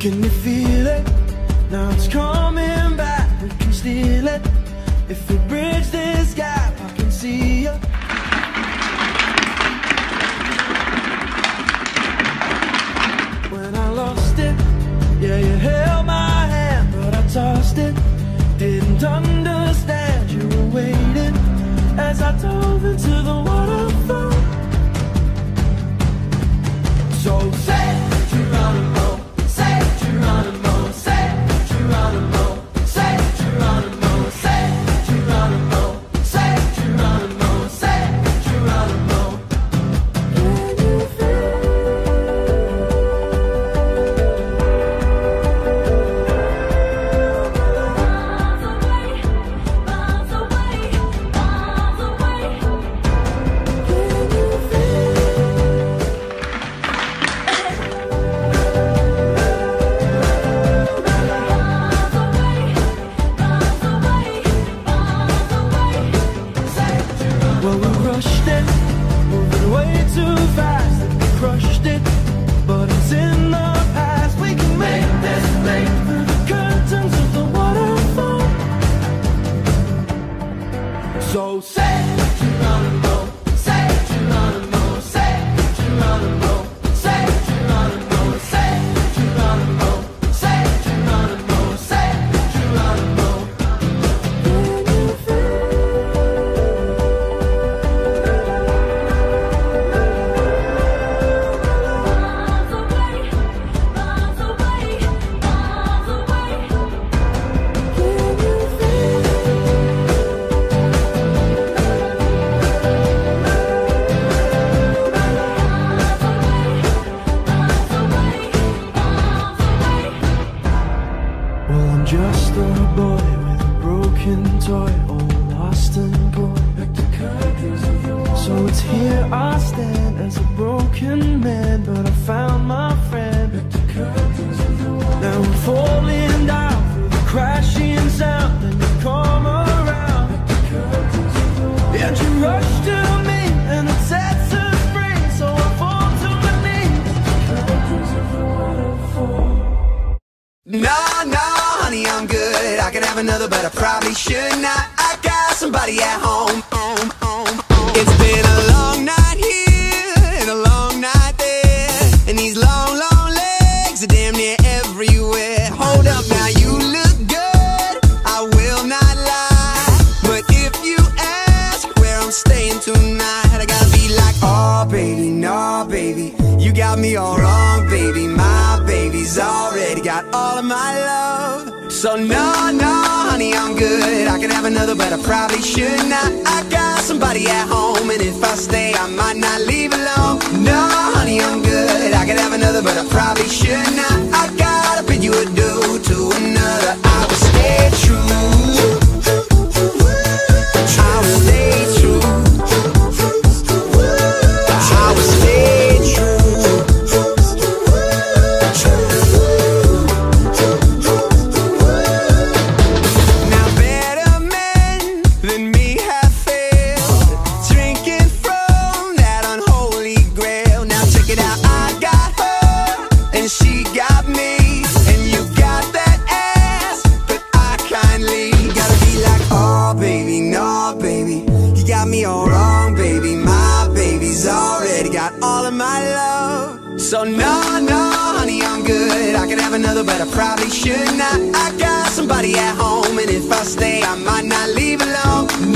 Can you feel it? Now it's coming back. We can steal it. If we bridge this gap, I can see you. All lost and gone. So it's here I stand as a broken man, but I found my friend. Now I'm falling down through the crashing sound, and you come around. And you rush to me, and it sets us free. So I fall to my knees. No, no, honey, I'm good. I could have another, but I probably should not. Me all wrong, baby. My baby's already got all of my love. So, no, no, honey, I'm good. I could have another, but I probably should not. I got somebody at home, and if I stay, I might not leave alone. No, honey, I'm good. I could have another, but I probably should not. Probably should not. I got somebody at home, and if I stay, I might not leave alone.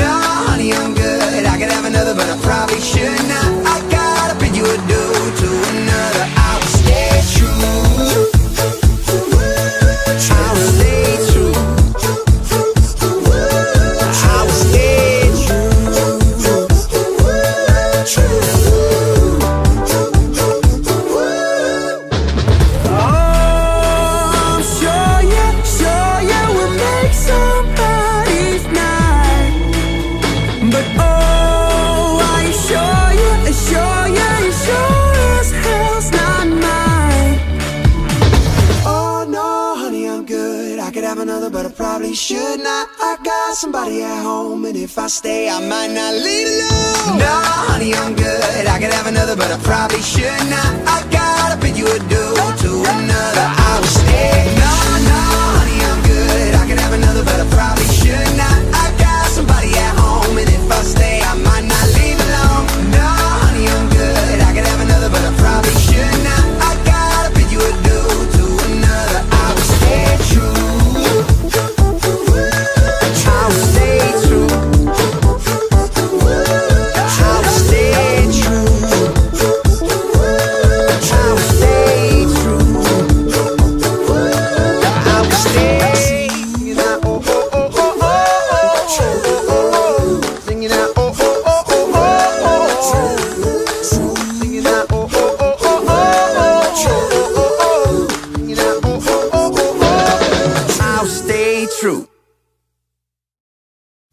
another, but I probably should not. I got somebody at home, and if I stay, I might not leave alone. Nah, honey, I'm good. I could have another, but I probably should not. I gotta bid you adieu.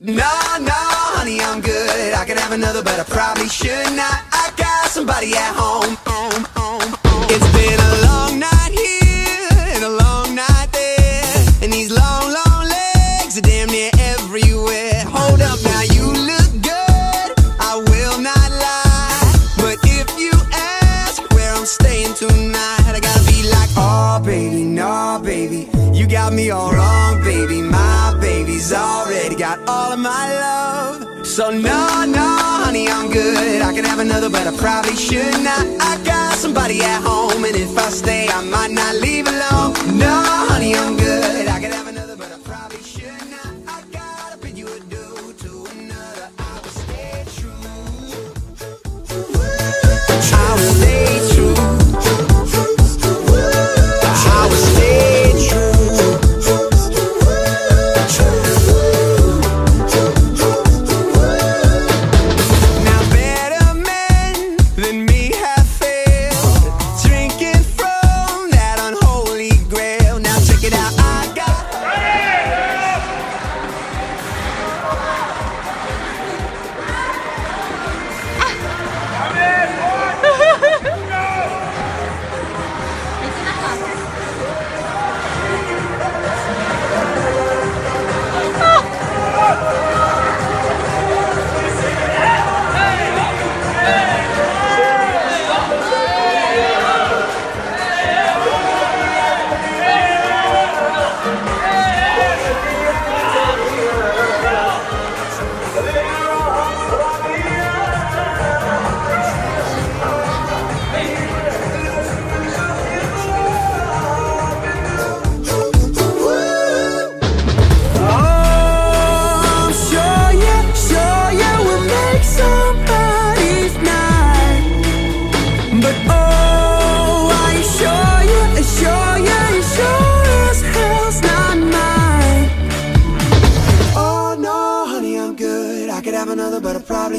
No, no, honey, I'm good. I could have another, but I probably should not. I got somebody at home. home, home. got all of my love. So no, no, honey, I'm good. I can have another, but I probably should not. I got somebody at home, and if I stay, I might not leave alone.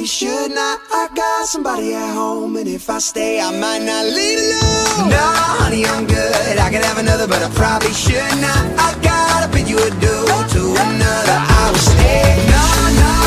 we should not. I got somebody at home, and if I stay, I might not leave alone. Nah, honey, I'm good. I could have another, but I probably should not. I gotta bid you adieu to another. I will stay. Nah, nah.